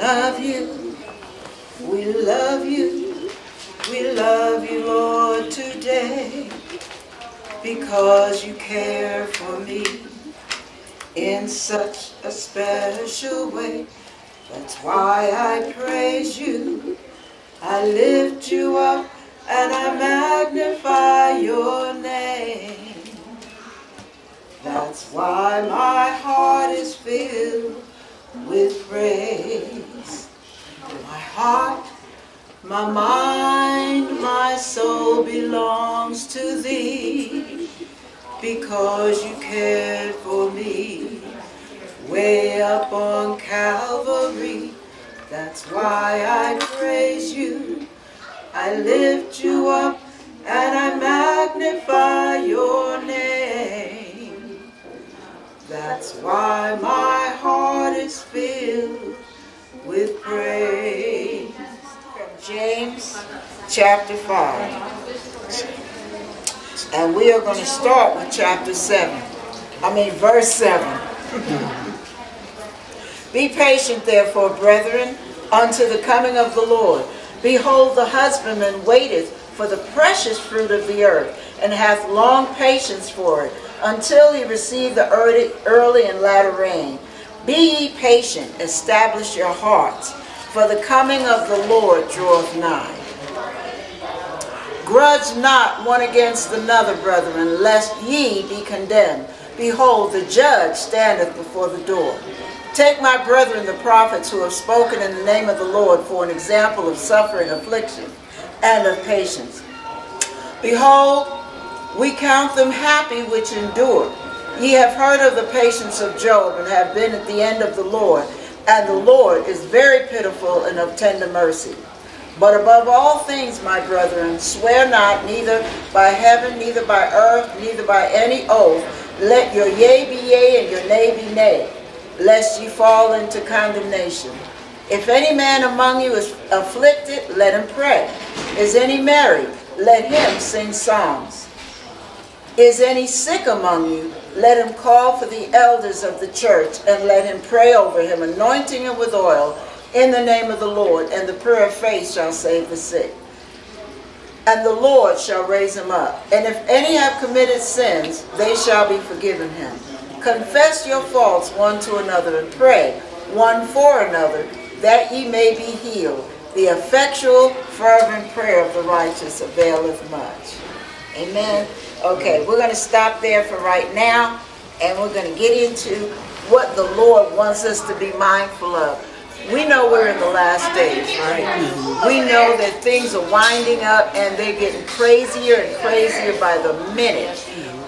love you. We love you. We love you, Lord, today because you care for me in such a special way. That's why I praise you. I lift you up and I magnify your name. That's why my heart is filled with praise. My heart, my mind, my soul belongs to thee because you cared for me way up on Calvary. That's why I praise you. I lift you up and I magnify your name. That's why my heart is filled with praise. James chapter 5. And we are going to start with chapter 7. I mean verse 7. Be patient therefore, brethren, unto the coming of the Lord. Behold, the husbandman waiteth for the precious fruit of the earth, and hath long patience for it, until he receive the early, early and latter rain. Be ye patient, establish your hearts, for the coming of the Lord draweth nigh. Grudge not one against another, brethren, lest ye be condemned. Behold, the judge standeth before the door. Take my brethren, the prophets, who have spoken in the name of the Lord, for an example of suffering, affliction, and of patience. Behold, we count them happy which endure. Ye have heard of the patience of Job, and have been at the end of the Lord. And the Lord is very pitiful and of tender mercy. But above all things, my brethren, swear not, neither by heaven, neither by earth, neither by any oath. Let your yea be yea, and your nay be nay lest ye fall into condemnation. If any man among you is afflicted, let him pray. Is any married? Let him sing psalms. Is any sick among you? Let him call for the elders of the church, and let him pray over him, anointing him with oil in the name of the Lord, and the prayer of faith shall save the sick. And the Lord shall raise him up. And if any have committed sins, they shall be forgiven him. Confess your faults one to another and pray one for another that ye may be healed. The effectual, fervent prayer of the righteous availeth much. Amen. Okay, we're going to stop there for right now, and we're going to get into what the Lord wants us to be mindful of. We know we're in the last days, right? We know that things are winding up and they're getting crazier and crazier by the minute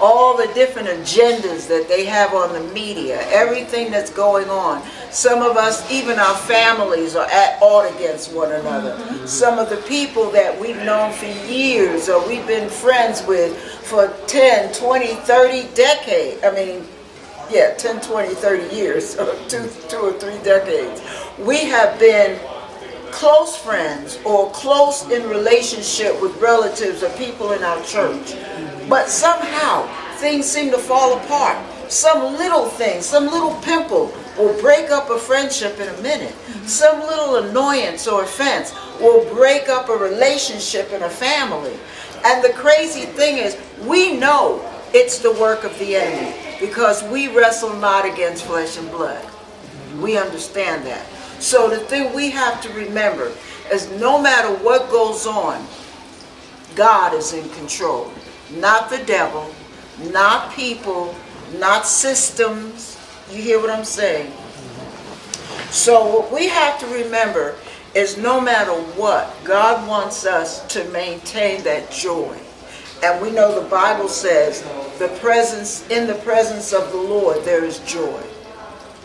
all the different agendas that they have on the media, everything that's going on. Some of us, even our families, are at odds against one another. Some of the people that we've known for years or we've been friends with for 10, 20, 30 decades. I mean, yeah, 10, 20, 30 years, or two, two or three decades. We have been close friends or close in relationship with relatives or people in our church. But somehow things seem to fall apart. Some little thing, some little pimple will break up a friendship in a minute. Some little annoyance or offense will break up a relationship in a family. And the crazy thing is, we know it's the work of the enemy because we wrestle not against flesh and blood. We understand that. So the thing we have to remember is no matter what goes on, God is in control not the devil, not people, not systems. You hear what I'm saying? So what we have to remember is no matter what, God wants us to maintain that joy. And we know the Bible says the presence in the presence of the Lord there is joy.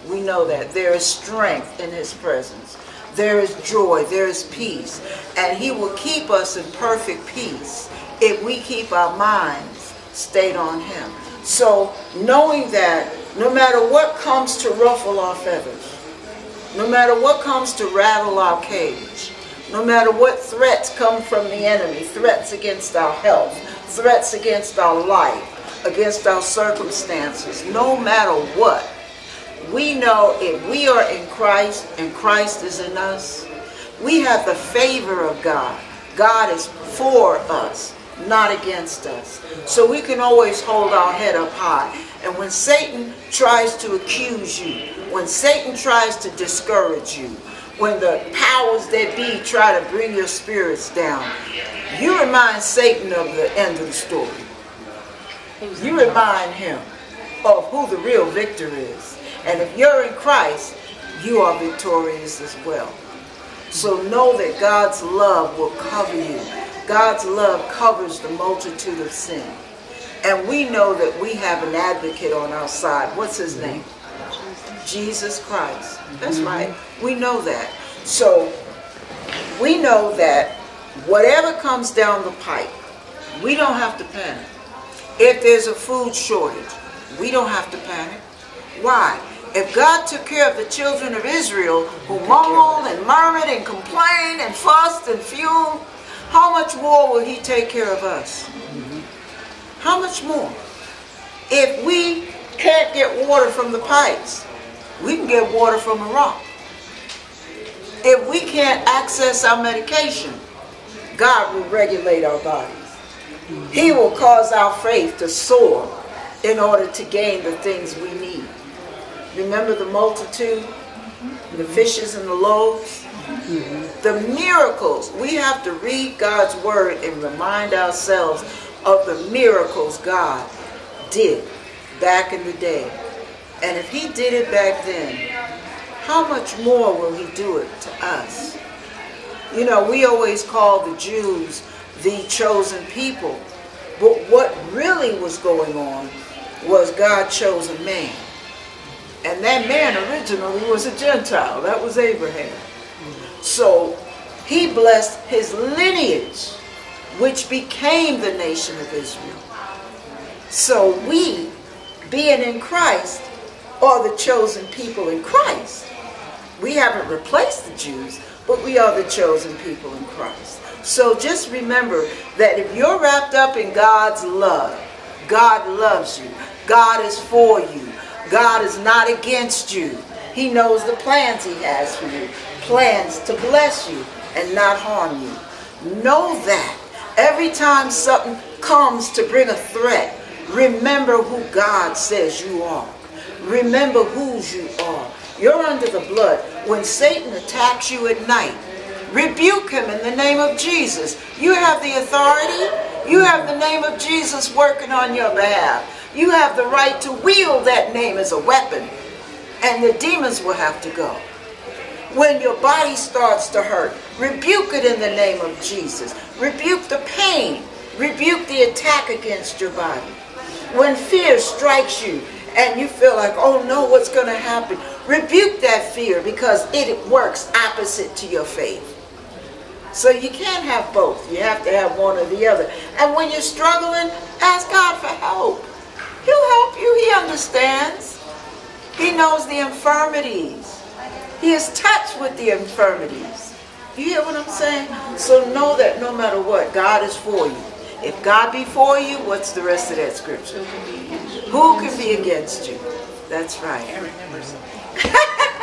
We know that there is strength in his presence. There is joy, there is peace, and he will keep us in perfect peace if we keep our minds stayed on him. So knowing that no matter what comes to ruffle our feathers, no matter what comes to rattle our cage, no matter what threats come from the enemy, threats against our health, threats against our life, against our circumstances, no matter what, we know if we are in Christ and Christ is in us, we have the favor of God. God is for us, not against us. So we can always hold our head up high. And when Satan tries to accuse you, when Satan tries to discourage you, when the powers that be try to bring your spirits down, you remind Satan of the end of the story. You remind him of who the real victor is. And if you're in Christ, you are victorious as well. So know that God's love will cover you. God's love covers the multitude of sin. And we know that we have an advocate on our side. What's his name? Jesus Christ. That's right. We know that. So we know that whatever comes down the pipe, we don't have to panic. If there's a food shortage, we don't have to panic. Why? If God took care of the children of Israel who mumbled and murmured and complained and fussed and fumed, how much more will he take care of us? How much more? If we can't get water from the pipes, we can get water from a rock. If we can't access our medication, God will regulate our bodies. He will cause our faith to soar in order to gain the things we need. Remember the multitude, the fishes and the loaves? The miracles. We have to read God's word and remind ourselves of the miracles God did back in the day. And if he did it back then, how much more will he do it to us? You know, we always call the Jews the chosen people. But what really was going on was God chose a man. And that man originally was a Gentile. That was Abraham. So he blessed his lineage, which became the nation of Israel. So we, being in Christ, are the chosen people in Christ. We haven't replaced the Jews, but we are the chosen people in Christ. So just remember that if you're wrapped up in God's love, God loves you. God is for you. God is not against you. He knows the plans he has for you. Plans to bless you and not harm you. Know that. Every time something comes to bring a threat, remember who God says you are. Remember whose you are. You're under the blood. When Satan attacks you at night, rebuke him in the name of Jesus. You have the authority. You have the name of Jesus working on your behalf. You have the right to wield that name as a weapon. And the demons will have to go. When your body starts to hurt, rebuke it in the name of Jesus. Rebuke the pain. Rebuke the attack against your body. When fear strikes you and you feel like, oh no, what's going to happen? Rebuke that fear because it works opposite to your faith. So you can't have both. You have to have one or the other. And when you're struggling, ask God for help. He'll help you. He understands. He knows the infirmities. He is touched with the infirmities. You hear what I'm saying? So know that no matter what, God is for you. If God be for you, what's the rest of that scripture? Who can be against you? That's right. I remember something.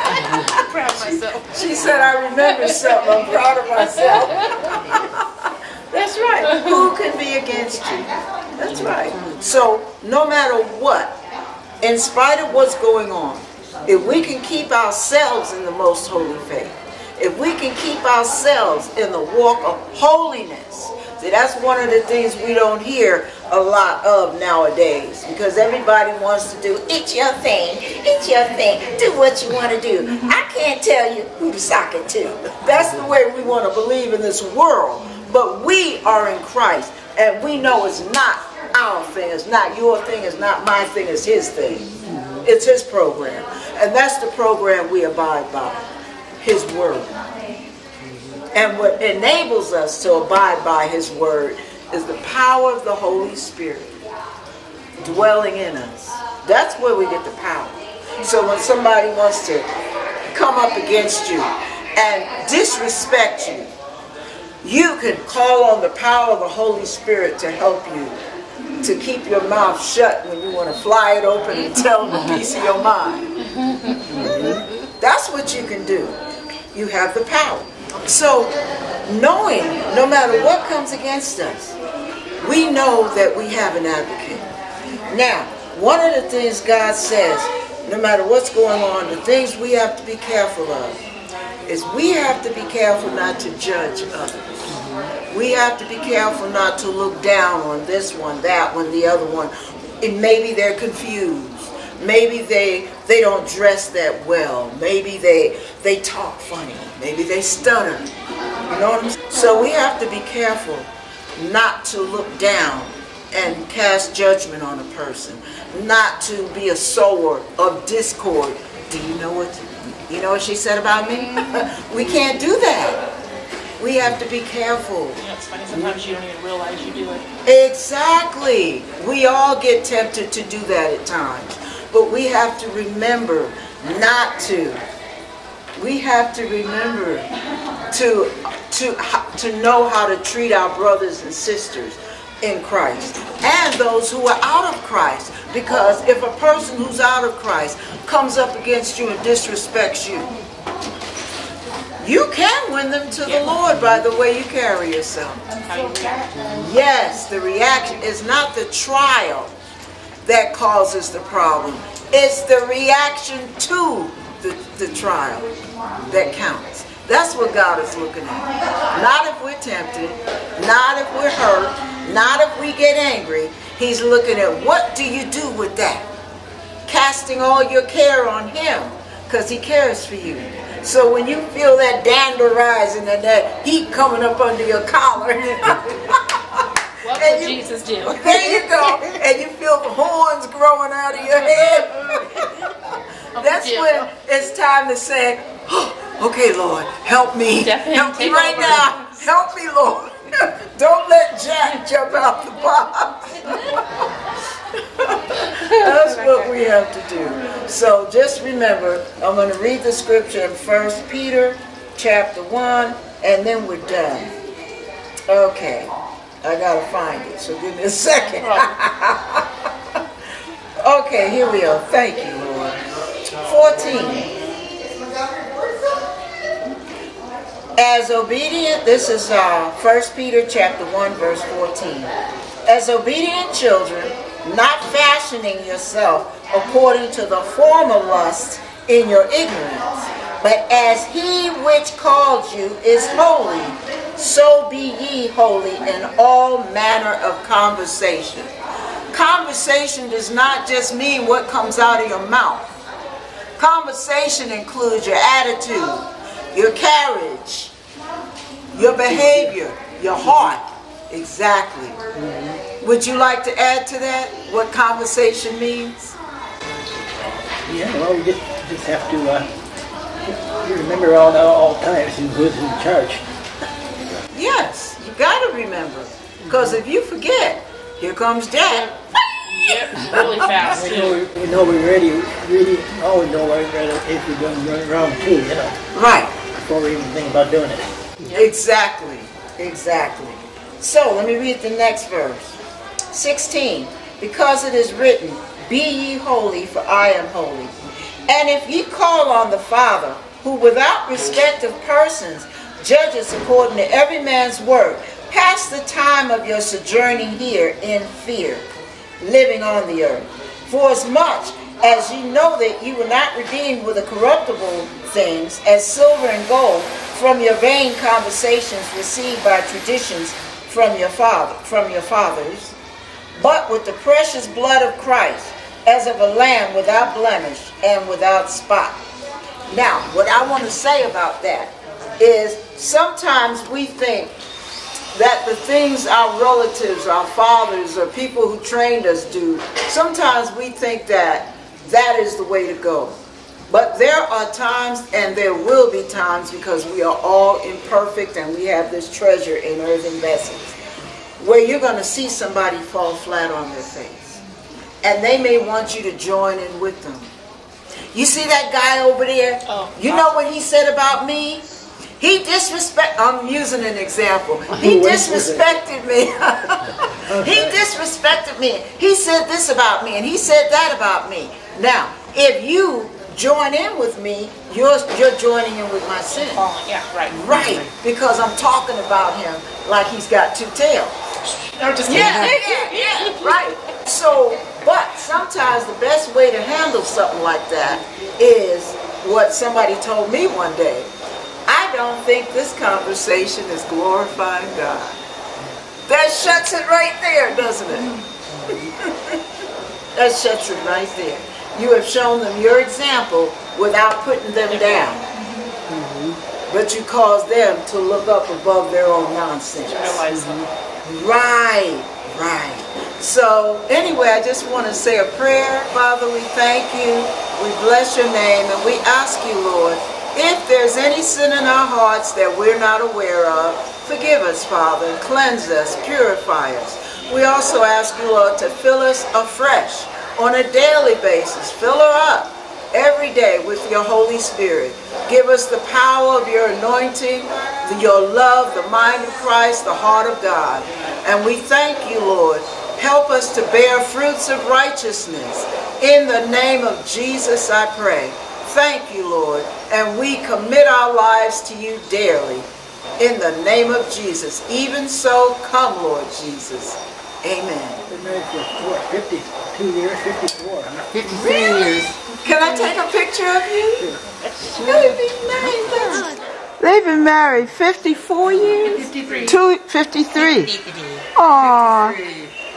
I'm proud of myself. She said, I remember something. I'm proud of myself. That's right. Who can be against you? That's right. So, no matter what, in spite of what's going on, if we can keep ourselves in the most holy faith, if we can keep ourselves in the walk of holiness, see, that's one of the things we don't hear a lot of nowadays because everybody wants to do it's your thing, it's your thing, do what you want to do. I can't tell you who to sock it to. That's the way we want to believe in this world. But we are in Christ and we know it's not our thing, it's not your thing, it's not my thing, it's his thing. It's his program. And that's the program we abide by, his word. And what enables us to abide by his word is the power of the Holy Spirit dwelling in us. That's where we get the power. So when somebody wants to come up against you and disrespect you, you can call on the power of the Holy Spirit to help you to keep your mouth shut when you want to fly it open and tell them a piece of your mind. Mm-hmm. That's what you can do. You have the power. So, knowing no matter what comes against us, we know that we have an advocate. Now, one of the things God says, no matter what's going on, the things we have to be careful of is we have to be careful not to judge others. We have to be careful not to look down on this one, that one, the other one. And maybe they're confused. Maybe they they don't dress that well. Maybe they they talk funny. Maybe they stutter. You know what I'm saying? So we have to be careful not to look down and cast judgment on a person, not to be a sower of discord. Do you know what you know what she said about me? we can't do that. We have to be careful. You know, it's funny, sometimes you don't even realize you do it. Exactly. We all get tempted to do that at times. But we have to remember not to. We have to remember to to to know how to treat our brothers and sisters in Christ and those who are out of Christ. Because if a person who's out of Christ comes up against you and disrespects you, you can win them to the Lord by the way you carry yourself. Yes, the reaction is not the trial that causes the problem. It's the reaction to the, the trial that counts. That's what God is looking at. Not if we're tempted, not if we're hurt, not if we get angry. He's looking at what do you do with that? Casting all your care on Him because He cares for you. So when you feel that dander rising and that heat coming up under your collar, What And you- Jesus do? there you go, and you feel the horns growing out of your head. That's when it's time to say, "Oh, "Okay, Lord, help me, in, help me right over." now, help me, Lord." Don't let Jack jump out the box. That's what we have to do. So just remember, I'm going to read the scripture in First Peter chapter 1, and then we're done. Okay, I got to find it, so give me a second. Okay, here we are. Thank you, Lord. 14. As obedient, this is uh, 1 Peter chapter 1, verse 14. As obedient children, not fashioning yourself according to the former lust in your ignorance, but as he which called you is holy, so be ye holy in all manner of conversation. Conversation does not just mean what comes out of your mouth. Conversation includes your attitude, your carriage, your behavior, your heart. Exactly. Would you like to add to that what conversation means? Yeah, well, we just, just have to uh, you remember all all times who was in charge. Yes, you got to remember. Because if you forget, here comes Jack. Yep, really fast We know, we know we're ready, really always know we're ready if we're going to run around too, you know, Right. before we even think about doing it. Exactly. Exactly. So let me read the next verse. 16. Because it is written, Be ye holy, for I am holy. And if ye call on the Father, who without respect of persons judges according to every man's work, pass the time of your sojourning here in fear, living on the earth. For as much as you know that you were not redeemed with the corruptible things, as silver and gold, from your vain conversations received by traditions from your father, from your fathers, but with the precious blood of Christ, as of a lamb without blemish and without spot. Now, what I want to say about that is sometimes we think that the things our relatives, our fathers, or people who trained us do, sometimes we think that that is the way to go. But there are times, and there will be times, because we are all imperfect and we have this treasure in earthen vessels, where you're going to see somebody fall flat on their face. And they may want you to join in with them. You see that guy over there? Oh. you know what he said about me? He disrespect. I'm using an example. He What was it? disrespected me. he disrespected me. He said this about me, and he said that about me. Now, if you join in with me, you're, you're joining in with my sin. Oh, yeah, right. Right, because I'm talking about him like he's got two tails. No, just kidding. Yeah, yeah, yeah, right. So, but sometimes the best way to handle something like that is what somebody told me one day. I don't think this conversation is glorifying God. That shuts it right there, doesn't it? that shuts it right there. You have shown them your example without putting them down. Mm-hmm. But you cause them to look up above their own nonsense. Realize that. Mm-hmm. Right, right. So anyway, I just want to say a prayer. Father, we thank you. We bless your name and we ask you, Lord, if there's any sin in our hearts that we're not aware of, forgive us, Father, cleanse us, purify us. We also ask you, Lord, to fill us afresh on a daily basis. Fill her up every day with your Holy Spirit. Give us the power of your anointing, your love, the mind of Christ, the heart of God. And we thank you, Lord. Help us to bear fruits of righteousness. In the name of Jesus, I pray. Thank you, Lord. And we commit our lives to you daily. In the name of Jesus. Even so, come, Lord Jesus. Amen. Been married for, what, 52 years, 54, huh? 53 years. Can I take a picture of you? That'd be nice. They've been married 54 years? 53. Two, 53. 53. Aw,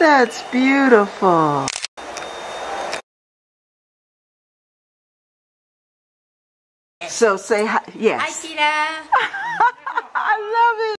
that's beautiful. So say hi. Yes. Hi, Yes. Tita. I love it.